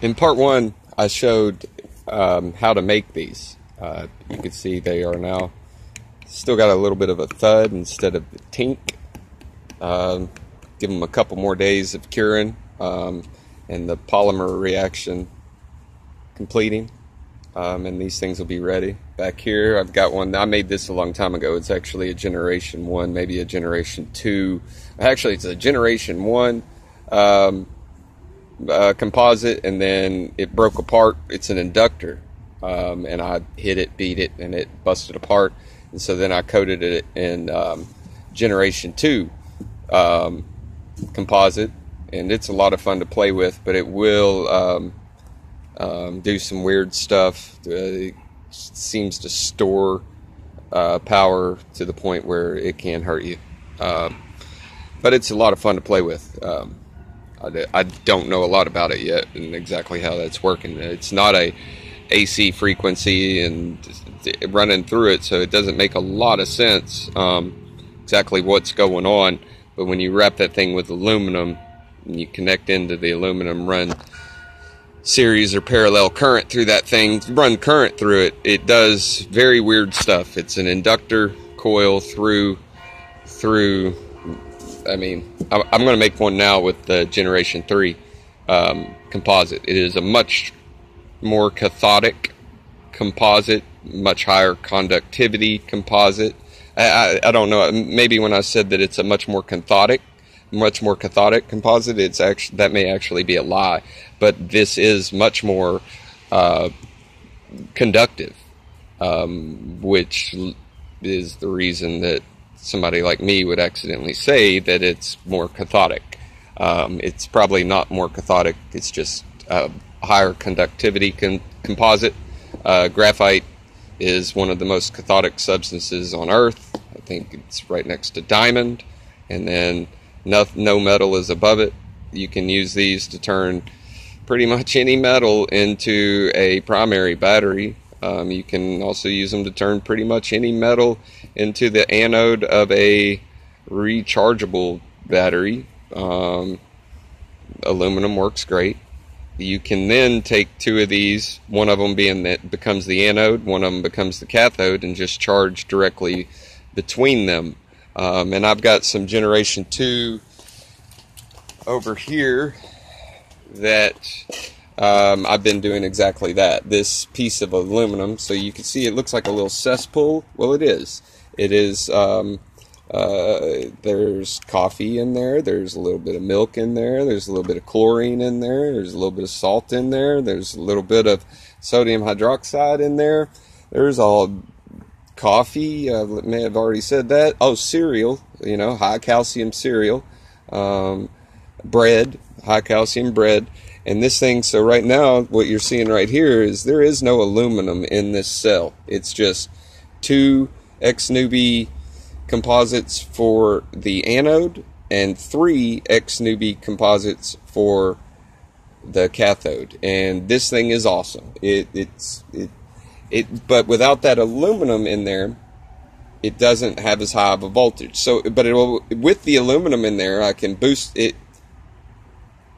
in part one, I showed um, how to make these. Uh, you can see they are now still got a little bit of a thud instead of the tink. Um, give them a couple more days of curing um, and the polymer reaction completing. Um, and these things will be ready. Back here, I've got one. I made this a long time ago. It's actually a generation one, maybe a generation two. Actually, it's a generation one um, uh, composite, and then it broke apart. It's an inductor, um, and I hit it, beat it, and it busted apart. And so then I coated it in um, generation two um, composite, and it's a lot of fun to play with, but it will um, um, do some weird stuff. Uh, it seems to store uh, power to the point where it can hurt you. Um, but it's a lot of fun to play with. I, I, don't know a lot about it yet and exactly how that's working. It's not a AC frequency and running through it, so it doesn't make a lot of sense um, exactly what's going on. But when you wrap that thing with aluminum and you connect into the aluminum, run series or parallel current through that thing, run current through it, it does very weird stuff. It's an inductor coil through through. I mean, I'm going to make one now with the Generation Three um, composite. It is a much more cathodic composite, much higher conductivity composite. I, I, I don't know. Maybe when I said that it's a much more cathodic much more cathodic composite, it's actually that may actually be a lie, but this is much more uh, conductive, um, which is the reason that somebody like me would accidentally say that it's more cathodic. Um, it's probably not more cathodic. It's just a higher conductivity con- composite. Uh, graphite is one of the most cathodic substances on Earth. I think it's right next to diamond, and then no, no metal is above it. You can use these to turn pretty much any metal into a primary battery. Um, you can also use them to turn pretty much any metal into the anode of a rechargeable battery. Um, aluminum works great. You can then take two of these, one of them being that becomes the anode, one of them becomes the cathode, and just charge directly between them. Um, and I've got some Generation 2 over here that um, I've been doing exactly that. This piece of aluminum, so you can see it looks like a little cesspool. Well, it is. It is. Um, uh, there's coffee in there. There's a little bit of milk in there. There's a little bit of chlorine in there. There's a little bit of salt in there. There's a little bit of sodium hydroxide in there. There's all coffee. I may have already said that. Oh, cereal. You know, high calcium cereal. Um, bread, high calcium bread. And this thing, so right now, what you're seeing right here is there is no aluminum in this cell. It's just two ExNube composites for the anode and three ExNube composites for the cathode. And this thing is awesome. It, it's, it, it, but without that aluminum in there, it doesn't have as high of a voltage. So, but it will, with the aluminum in there, I can boost it.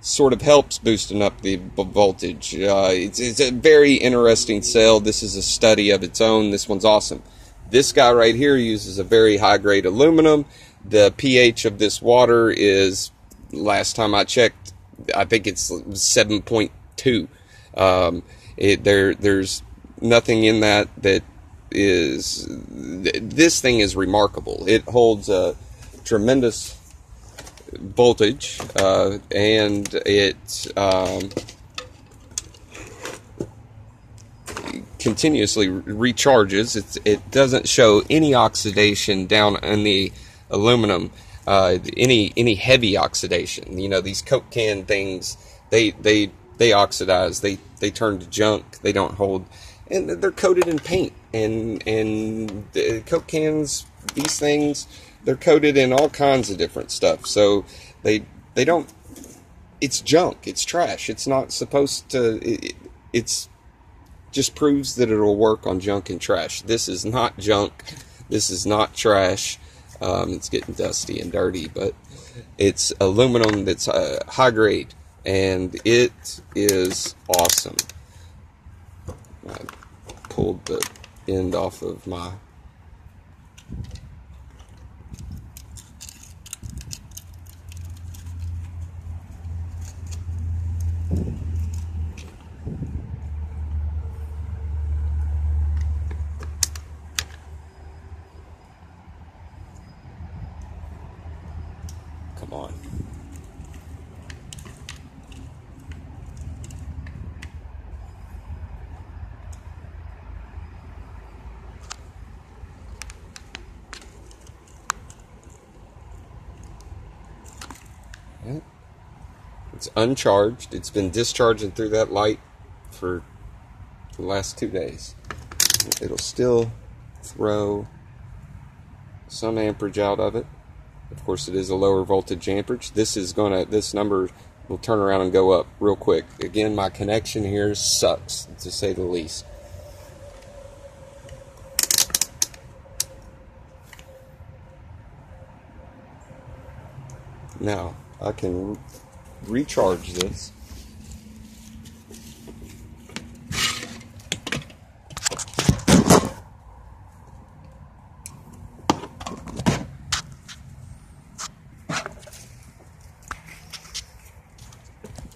Sort of helps boosting up the voltage. Uh, it's, it's a very interesting cell. This is a study of its own. This one's awesome. This guy right here uses a very high grade aluminum. The pH of this water is, last time I checked, I think it's 7.2. Um, it, there, there's nothing in that that is this thing is remarkable. It holds a tremendous voltage uh, and it um, continuously recharges. It's, it doesn't show any oxidation down in the aluminum. Uh, any any heavy oxidation. You know these Coke can things. They they they oxidize. They they turn to junk. They don't hold and they're coated in paint and and coke cans these things they're coated in all kinds of different stuff. So they they don't it's junk. It's trash. It's not supposed to it, it's just proves that it'll work on junk and trash. This is not junk. This is not trash. Um, it's getting dusty and dirty but it's aluminum that's uh, high grade and it is awesome. I pulled the end off of my Come on. It's uncharged. It's been discharging through that light for the last two days. It'll still throw some amperage out of it. Of course, it is a lower voltage amperage. This is gonna, this number will turn around and go up real quick. Again, my connection here sucks, to say the least. Now, I can recharge this.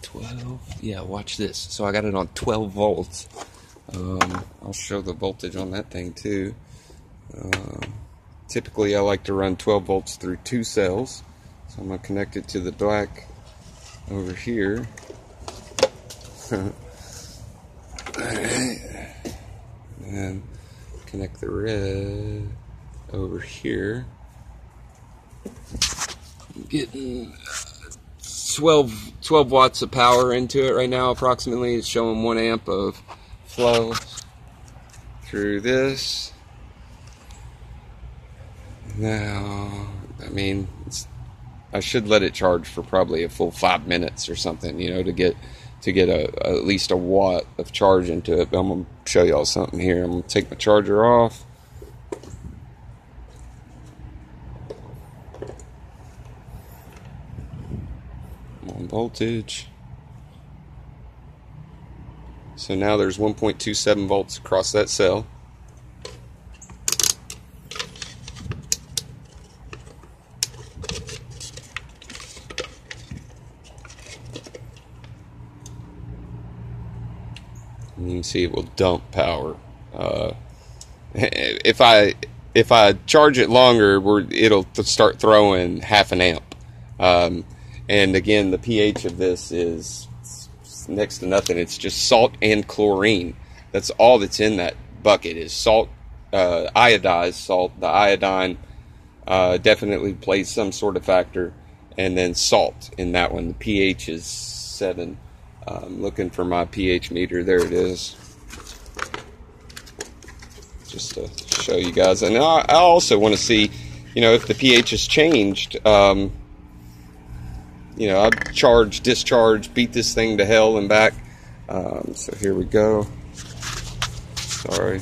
Twelve. Yeah, watch this. So I got it on 12 volts. Um, I'll show the voltage on that thing too. Um, typically, I like to run 12 volts through two cells. So I'm going to connect it to the black over here. and connect the red over here. I'm getting uh, 12, 12 watts of power into it right now, approximately. It's showing one amp of flow through this. Now, I mean, I should let it charge for probably a full five minutes or something, you know, to get to get a, at least a watt of charge into it. But I'm gonna show y'all something here. I'm gonna take my charger off. On voltage. So now there's 1.27 volts across that cell. You can see it will dump power. Uh, if I if I charge it longer, it'll start throwing half an amp. Um, and again, the pH of this is next to nothing. It's just salt and chlorine. That's all that's in that bucket is salt, uh, iodized salt. The iodine uh, definitely plays some sort of factor, and then salt in that one. The pH is seven. I'm looking for my pH meter. There it is. Just to show you guys. And I, I also want to see, you know, if the pH has changed. Um, you know, I charge, discharge, beat this thing to hell and back. Um, so here we go. Sorry.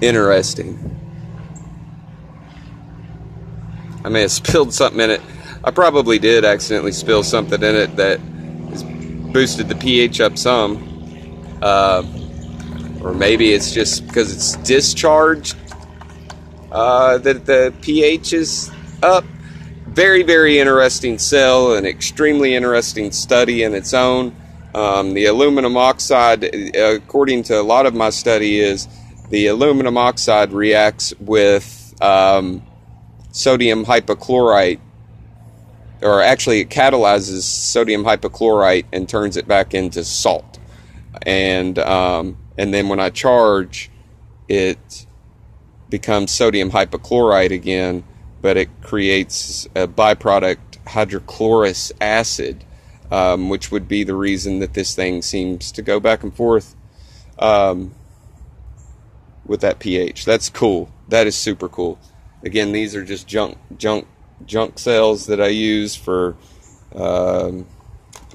Interesting. I may have spilled something in it. I probably did accidentally spill something in it that has boosted the pH up some. Uh, or maybe it's just because it's discharged uh, that the pH is up. Very, very interesting cell, an extremely interesting study in its own. Um, the aluminum oxide, according to a lot of my study, is the aluminum oxide reacts with um, sodium hypochlorite, or actually it catalyzes sodium hypochlorite and turns it back into salt. And um, and then when I charge, it becomes sodium hypochlorite again, but it creates a byproduct hydrochlorous acid, um, which would be the reason that this thing seems to go back and forth um, with that pH. That's cool. That is super cool. Again, these are just junk, junk, junk cells that I use for um,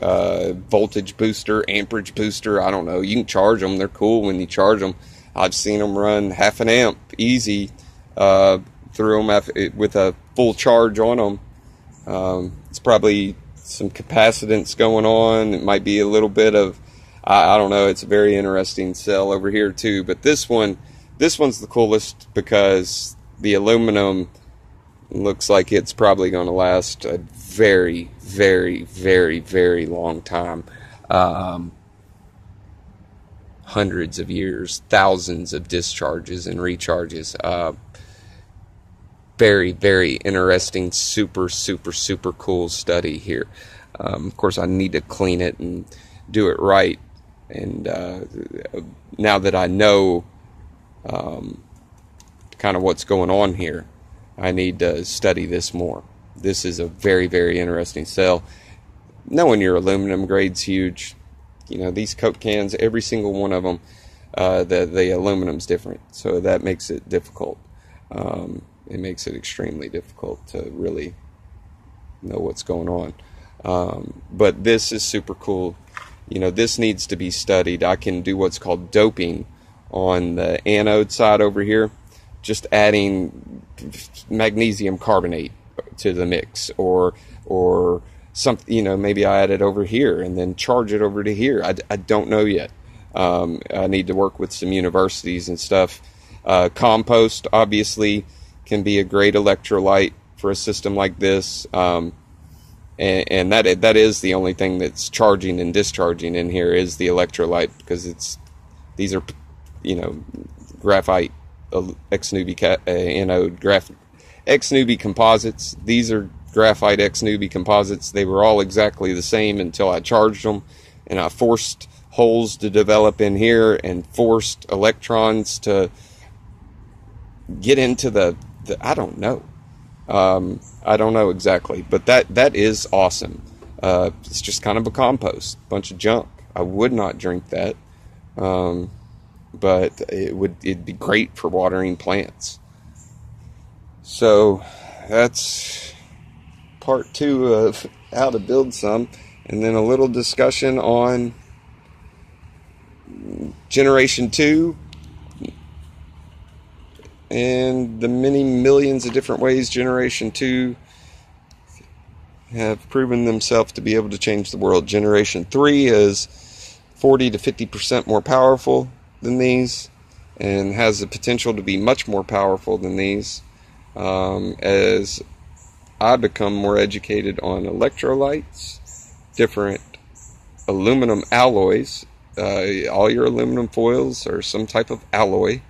uh, voltage booster, amperage booster. I don't know. You can charge them; they're cool when you charge them. I've seen them run half an amp easy uh, through them with a full charge on them. Um, it's probably some capacitance going on. It might be a little bit of, I, I, don't know. It's a very interesting cell over here too. But this one, this one's the coolest because the aluminum looks like it's probably going to last a very, very, very, very long time. Um, hundreds of years, thousands of discharges and recharges. Uh, very, very interesting, super, super, super cool study here. Um, of course, I need to clean it and do it right. And uh, now that I know um, kind of what's going on here, I need to study this more. This is a very, very interesting cell. Knowing your aluminum grade's huge, you know these Coke cans, every single one of them, uh, the the aluminum's different, so that makes it difficult. Um, it makes it extremely difficult to really know what's going on. Um, but this is super cool. You know, this needs to be studied. I can do what's called doping on the anode side over here, just adding magnesium carbonate to the mix, or or something, you know, maybe I add it over here and then charge it over to here. I, I don't know yet. Um, I need to work with some universities and stuff. Uh, compost obviously can be a great electrolyte for a system like this. Um, and, and, that that is the only thing that's charging and discharging in here is the electrolyte because it's these are you know graphite ExNube uh, anode graph ExNube composites. These are graphite ExNube composites. They were all exactly the same until I charged them and I forced holes to develop in here and forced electrons to get into the, the I don't know. Um, I don't know exactly, but that that is awesome. Uh, it's just kind of a compost, bunch of junk. I would not drink that, um, but it would it'd be great for watering plants. So that's part two of how to build some, and then a little discussion on generation two and the many millions of different ways generation two have proven themselves to be able to change the world. Generation three is 40 to 50 percent more powerful than these and has the potential to be much more powerful than these um, as I become more educated on electrolytes, different aluminum alloys. Uh, all your aluminum foils are some type of alloy.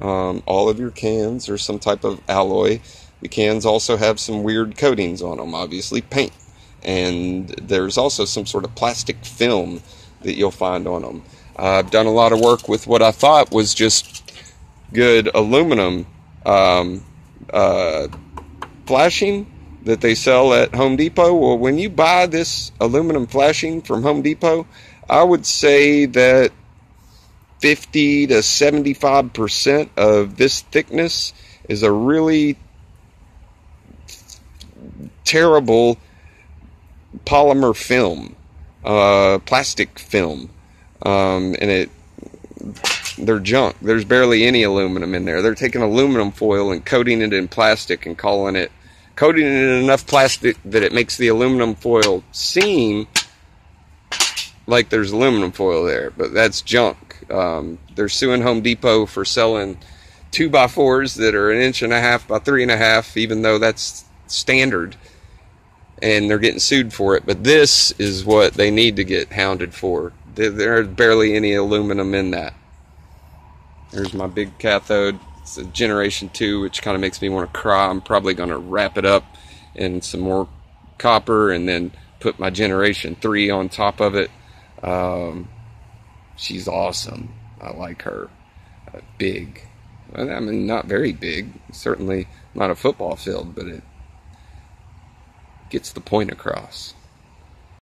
Um, all of your cans are some type of alloy. The cans also have some weird coatings on them, obviously paint. And there's also some sort of plastic film that you'll find on them. Uh, I've done a lot of work with what I thought was just good aluminum um, uh, flashing that they sell at Home Depot. Well, when you buy this aluminum flashing from Home Depot, I would say that 50 to 75% of this thickness is a really terrible polymer film, uh, plastic film, um, and it they're junk. There's barely any aluminum in there. They're taking aluminum foil and coating it in plastic and calling it coating it in enough plastic that it makes the aluminum foil seem like there's aluminum foil there, but that's junk. Um, they're suing Home Depot for selling two by fours that are an inch and a half by three and a half, even though that's standard, and they're getting sued for it. But this is what they need to get hounded for. There's barely any aluminum in that. There's my big cathode. It's a generation two, which kind of makes me want to cry. I'm probably going to wrap it up in some more copper and then put my generation three on top of it. Um, she's awesome. I like her. Uh, big. I mean, not very big. Certainly not a football field, but it gets the point across.